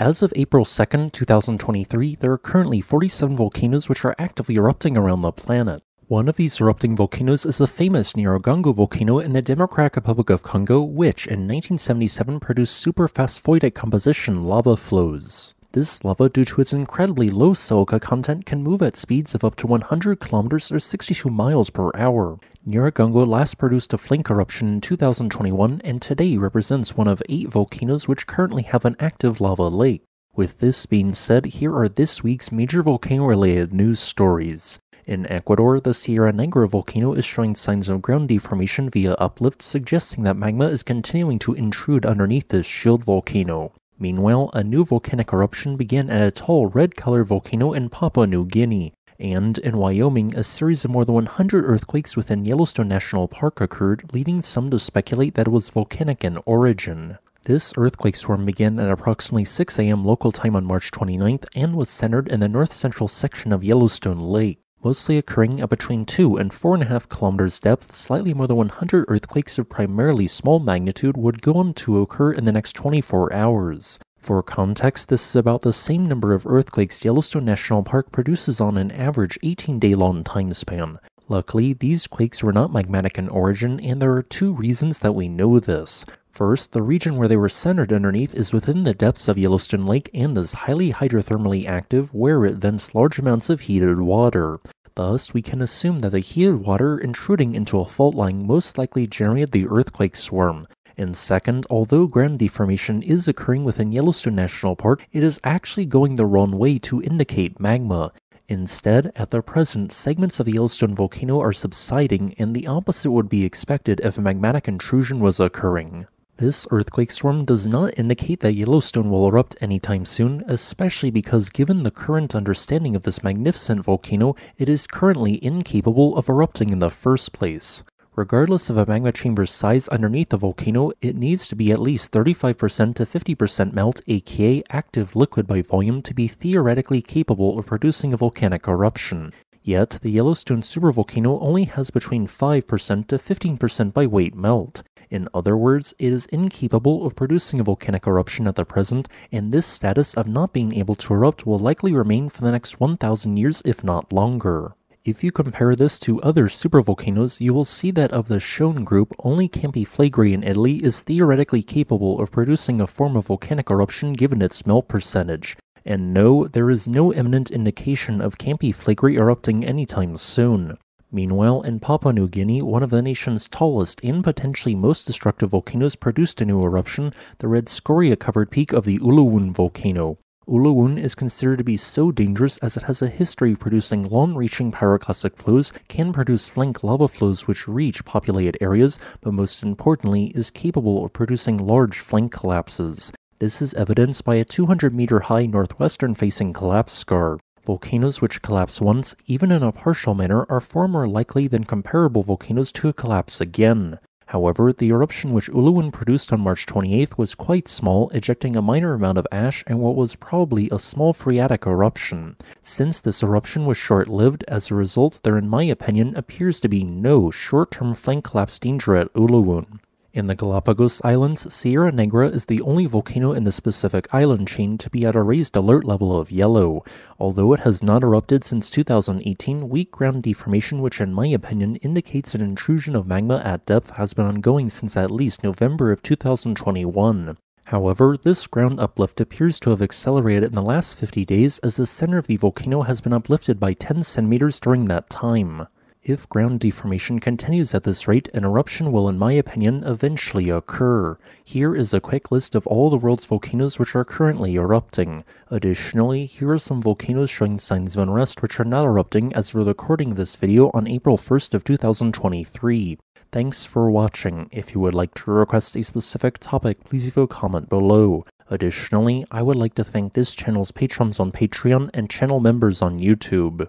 As of April 2nd, 2023, there are currently 47 volcanoes which are actively erupting around the planet. One of these erupting volcanoes is the famous Nyiragongo volcano in the Democratic Republic of Congo, which in 1977 produced superfast foidite composition lava flows. This lava, due to its incredibly low silica content, can move at speeds of up to 100 kilometers or 62 miles per hour. Nyiragongo last produced a flank eruption in 2021 and today represents one of eight volcanoes which currently have an active lava lake. With this being said, here are this week's major volcano related news stories. In Ecuador, the Sierra Negra volcano is showing signs of ground deformation via uplift, suggesting that magma is continuing to intrude underneath this shield volcano. Meanwhile, a new volcanic eruption began at a tall red colored volcano in Papua New Guinea. And in Wyoming, a series of more than 100 earthquakes within Yellowstone National Park occurred, leading some to speculate that it was volcanic in origin. This earthquake swarm began at approximately 6 a.m. local time on March 29th and was centered in the north central section of Yellowstone Lake mostly occurring at between 2 and 4.5 kilometers depth, slightly more than 100 earthquakes of primarily small magnitude would go on to occur in the next 24 hours. For context, this is about the same number of earthquakes Yellowstone National Park produces on an average 18 day long time span. Luckily, these quakes were not magmatic in origin, and there are two reasons that we know this. First, the region where they were centered underneath is within the depths of Yellowstone Lake and is highly hydrothermally active, where it vents large amounts of heated water. Thus, we can assume that the heated water intruding into a fault line most likely generated the earthquake swarm. And second, although ground deformation is occurring within Yellowstone National Park, it is actually going the wrong way to indicate magma. Instead, at the present, segments of the Yellowstone volcano are subsiding, and the opposite would be expected if a magmatic intrusion was occurring. This earthquake swarm does not indicate that Yellowstone will erupt anytime soon, especially because given the current understanding of this magnificent volcano, it is currently incapable of erupting in the first place. Regardless of a magma chamber's size underneath the volcano, it needs to be at least 35% to 50% melt, aka active liquid by volume, to be theoretically capable of producing a volcanic eruption. Yet, the Yellowstone supervolcano only has between 5% to 15% by weight melt. In other words, it is incapable of producing a volcanic eruption at the present, and this status of not being able to erupt will likely remain for the next 1,000 years, if not longer. If you compare this to other supervolcanoes, you will see that of the shown group, only Campi Flegrei in Italy is theoretically capable of producing a form of volcanic eruption given its melt percentage. And no, there is no imminent indication of Campi Flegrei erupting anytime soon. Meanwhile, in Papua New Guinea, one of the nation's tallest and potentially most destructive volcanoes produced a new eruption, the red scoria covered peak of the Ulawun volcano. Ulawun is considered to be so dangerous as it has a history of producing long-reaching pyroclastic flows, can produce flank lava flows which reach populated areas, but most importantly is capable of producing large flank collapses. This is evidenced by a 200 meter high northwestern facing collapse scar. Volcanoes which collapse once, even in a partial manner, are far more likely than comparable volcanoes to collapse again. However, the eruption which Ulawun produced on March 28th was quite small, ejecting a minor amount of ash and what was probably a small phreatic eruption. Since this eruption was short lived, as a result, there, in my opinion, appears to be no short term flank collapse danger at Ulawun. In the Galapagos Islands, Sierra Negra is the only volcano in the specific island chain to be at a raised alert level of yellow. Although it has not erupted since 2018, weak ground deformation, which in my opinion indicates an intrusion of magma at depth, has been ongoing since at least November of 2021. However, this ground uplift appears to have accelerated in the last 50 days as the center of the volcano has been uplifted by 10 centimeters during that time. If ground deformation continues at this rate, an eruption will, in my opinion, eventually occur. Here is a quick list of all the world's volcanoes which are currently erupting. Additionally, here are some volcanoes showing signs of unrest which are not erupting as we're recording this video on April 1st of 2023. Thanks for watching. If you would like to request a specific topic, please leave a comment below. Additionally, I would like to thank this channel's patrons on Patreon and channel members on YouTube.